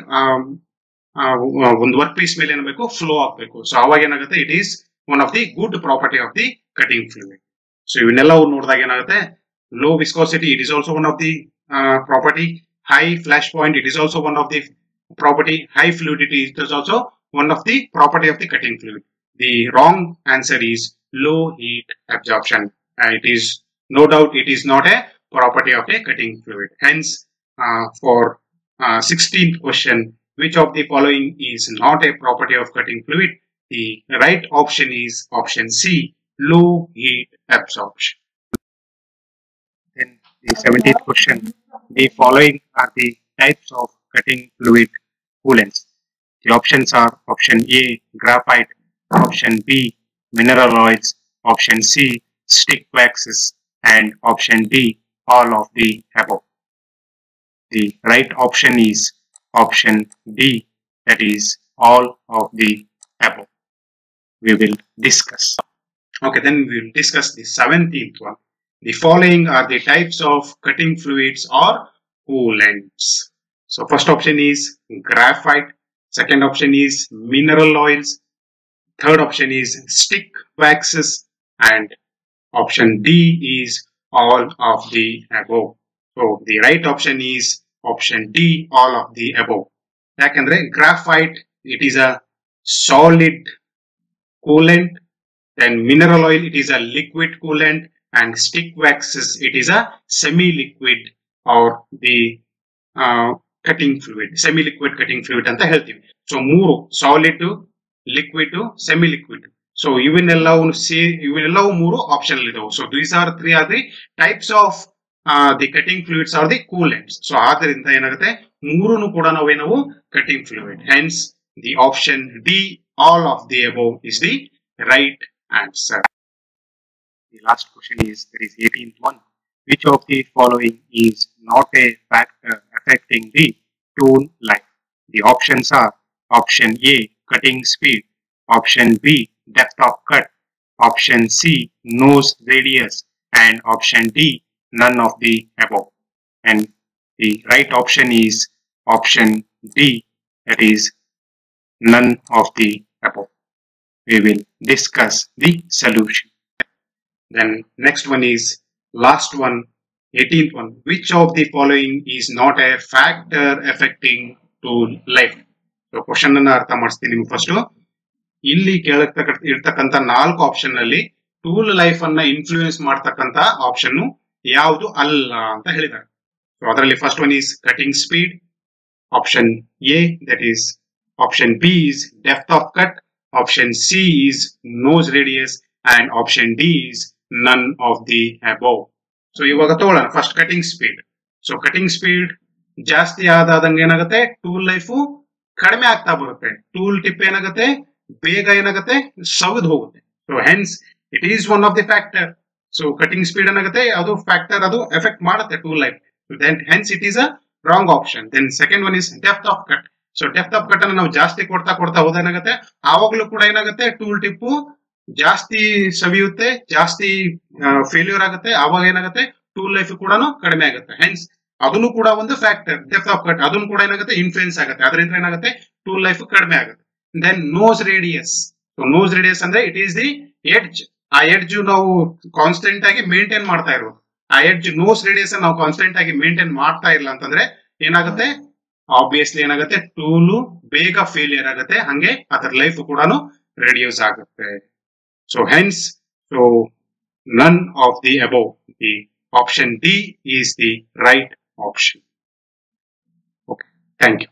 ಒಂದು ವರ್ಕ್ ಪೀಸ್ ಮೇಲೆ ಏನಬೇಕು ಫ್ಲೋ ಆಗ್ಬೇಕು. ಸೊ ಅವಾಗ ಏನಾಗುತ್ತೆ? It is one of the good property of the cutting fluid so ಇವನ್ನೆಲ್ಲವೂ ನೋಡಿದಾಗ ಏನಾಗುತ್ತೆ low viscosity it is also one of the property high flash point it is also one of the property high ಫ್ಲೂಯಿಡಿಟಿ it is also one of the property of the cutting fluid the wrong answer is low heat absorption. Uh, it is no doubt it is not a property of a cutting fluid. Hence, uh, for uh, 16th question, which of the following is not a property of cutting fluid? The right option is option C, low heat absorption. Then the 17th question, the following are the types of cutting fluid coolants. The options are option A, graphite, option B, mineral oils, option C, stick waxes, and option D, all of the above. The right option is option D, that is all of the above We will discuss. Okay, then we will discuss the 17th one. The following are the types of cutting fluids or coolants. So first option is graphite, second option is mineral oils, third option is stick waxes and option D is all of the above. So the right option is option D all of the above. ಯಾಕಂದ್ರೆ graphite it is a solid Coolant then mineral oil it is a liquid coolant and stick waxes it is a semi liquid or the uh, cutting fluid semi liquid cutting fluid ಅಂತ ಹೇಳ್ತೀವಿ. So ಮೂರು solid liquid semi liquid so ಇವನ್ನೆಲ್ಲವೂ say ಇವನ್ನೆಲ್ಲವೂ ಮೂರು option ಇದಾವೆ. So these are three are the types of the cutting fluids are the coolants so ಆದ್ರಿಂದ ಏನಾಗುತ್ತೆ? ಮೂರನ್ನು ಕೂಡ ನಾವೇನವು cutting fluid hence the option D All of the above is the right answer. The last question is, there is 18th one. Which of the following is not a factor affecting the tool life? The options are option A, cutting speed, option B, depth of cut, option C, nose radius, and option D, none of the above. And the right option is option D, that is none of the above we will discuss the solution. Then next one is last one, 18th one. Which of the following is not a factor affecting tool life? So question ಅನ್ನ ಅರ್ಥ ಮಾಡಿಸ್ತೀನಿ ನಿಮ್ಗೆ first ಇಲ್ಲಿ ಕೇಳತಕ್ಕ ಇರ್ತಕ್ಕಂಥ ನಾಲ್ಕು ಆಪ್ಷನ್ನಲ್ಲಿ tool life ಅನ್ನ influence ಮಾಡ್ತಕ್ಕಂಥ ಆಪ್ಷನ್ ಯಾವುದು ಅಲ್ಲ ಅಂತ ಹೇಳಿದ್ದಾರೆ ಸೊ ಅದರಲ್ಲಿ first one is cutting speed option A that is option B is depth of cut option C is nose radius, and option D is none of the above. So ಇವಾಗ ತಗೊಳ್ಳೋಣ first cutting speed so cutting speed ಜಾಸ್ತಿ ಆದಂಗೆ ಏನಾಗುತ್ತೆ? Tool life ಕಡಿಮೆ ಆಗ್ತಾ ಬರುತ್ತೆ. Tool tip ಏನಾಗುತ್ತೆ? ಬೇಗ ಏನಾಗುತ್ತೆ? ಸೌದ್ ಹೋಗುತ್ತೆ. So hence it is one of the factor so cutting speed ಏನಾಗುತ್ತೆ? ಅದು ಫ್ಯಾಕ್ಟರ್ ಅದು ಎಫೆಕ್ಟ್ ಮಾಡುತ್ತೆ tool life then hence it is a wrong option then second one is depth of cut so depth of cut ಅನ್ನು ನಾವು ಜಾಸ್ತಿ ಕೊಡ್ತಾ ಕೊಡ್ತಾ ಹೋದ ಏನಾಗುತ್ತೆ? ಆವಾಗ್ಲೂ ಕೂಡ ಏನಾಗುತ್ತೆ? ಟೂಲ್ ಟಿಪ್ಪು ಜಾಸ್ತಿ ಸವಿಯುತ್ತೆ, ಜಾಸ್ತಿ ಫೇಲ್ಯೂರ್ ಆಗುತ್ತೆ. ಆವಾಗ ಏನಾಗುತ್ತೆ? ಟೂಲ್ ಲೈಫ್ ಕೂಡ ಕಡಿಮೆ ಆಗುತ್ತೆ. ಹೆನ್ಸ್ ಅದನ್ನು ಕೂಡ ಒಂದು ಫ್ಯಾಕ್ಟರ್ ಡೆಪ್ತ್ ಆಫ್ ಕಟ್ ಅದನ್ನು ಕೂಡ ಏನಾಗುತ್ತೆ? ಇನ್ಫ್ಲೂಯೆನ್ಸ್ ಆಗುತ್ತೆ. ಅದರಿಂದ ಏನಾಗುತ್ತೆ? ಟೂಲ್ ಲೈಫ್ ಕಡಿಮೆ ಆಗುತ್ತೆ. Then nose radius nose radius ಅಂದ್ರೆ ಇಟ್ ಈಸ್ ದಿ ಎಡ್ಜ್ ಆ ಎಡ್ಜ್ ನಾವು ಕಾನ್ಸ್ಟೆಂಟ್ ಆಗಿ ಮೇಂಟೈನ್ ಮಾಡ್ತಾ ಇರೋದು ಆ ಎಡ್ಜ್ ನೋಸ್ ರೇಡಿಯಸ್ ನಾವು ಕಾನ್ಸ್ಟೆಂಟ್ ಆಗಿ ಮೇಂಟೈನ್ ಮಾಡ್ತಾ ಇಲ್ಲ ಅಂತಂದ್ರೆ ಏನಾಗುತ್ತೆ? ಆಬ್ವಿಯಸ್ಲಿ ಏನಾಗುತ್ತೆ? ಟೂಲು ಬೇಗ ಫೇಲಿಯರ್ ಆಗುತ್ತೆ. ಹಂಗೆ ಅದರ ಲೈಫ್ ಕೂಡ ರೆಡ್ಯೂಸ್ ಆಗುತ್ತೆ. So hence so none of the above the option D is the right option okay thank you